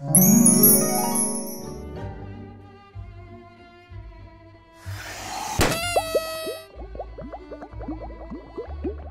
Mm-hmm.